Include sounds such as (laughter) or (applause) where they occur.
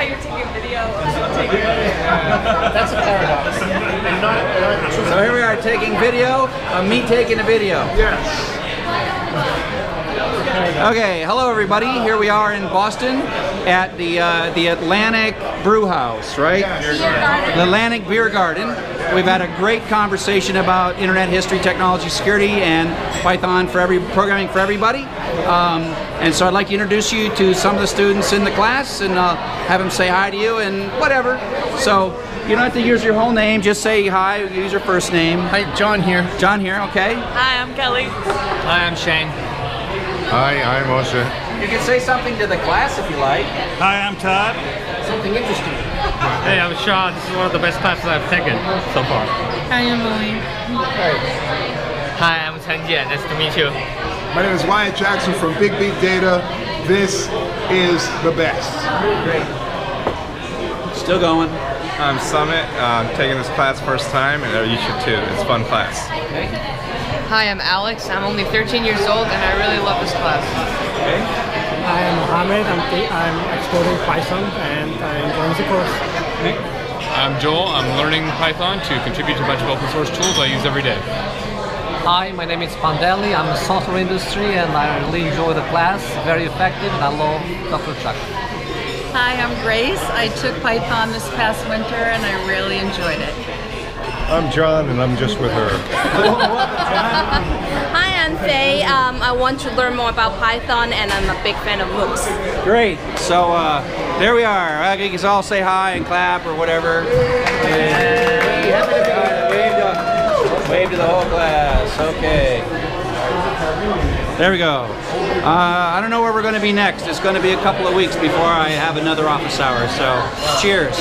how you're taking video of taking. That's a paradox. And not, not So here we are taking video of me taking a video. Yes. Okay, hello everybody. Here we are in Boston at the uh, the Atlantic Brew House, right? The Atlantic Beer Garden. We've had a great conversation about internet history, technology, security, and Python for every programming for everybody. Um, and so I'd like to introduce you to some of the students in the class and uh, have them say hi to you and whatever. So you don't have to use your whole name. Just say hi. Use your first name. Hi, John here. John here. Okay. Hi, I'm Kelly. Hi, I'm Shane. Hi, I'm Osha. You can say something to the class if you like. Hi, I'm Todd. Something interesting. Hey, I'm Sean. This is one of the best classes I've taken so far. Hi, I'm Lily. Hi, I'm Chen Jie. Nice to meet you. My name is Wyatt Jackson from Big Beat Data. This is the best. Great. Still going. I'm Summit. I'm taking this class first time, and uh, you should too. It's a fun class. Okay. Hi, I'm Alex. I'm only 13 years old and I really love this class. I am Mohammed. I'm, I'm exploring Python and I'm enjoying the course. I'm Joel. I'm learning Python to contribute to a bunch of open source tools I use every day. Hi, my name is Pandeli. I'm a software industry and I really enjoy the class. Very effective and I love Dr. Chuck. Hi, I'm Grace. I took Python this past winter and I really enjoyed it. I'm John, and I'm just with her. (laughs) Hi, I'm Faye. Um, I want to learn more about Python, and I'm a big fan of MOOCs. Great. So uh, there we are. Uh, You can all say hi and clap or whatever. And wave, to, wave to the whole class. Okay. There we go. Uh, I don't know where we're going to be next. It's going to be a couple of weeks before I have another office hour. So cheers.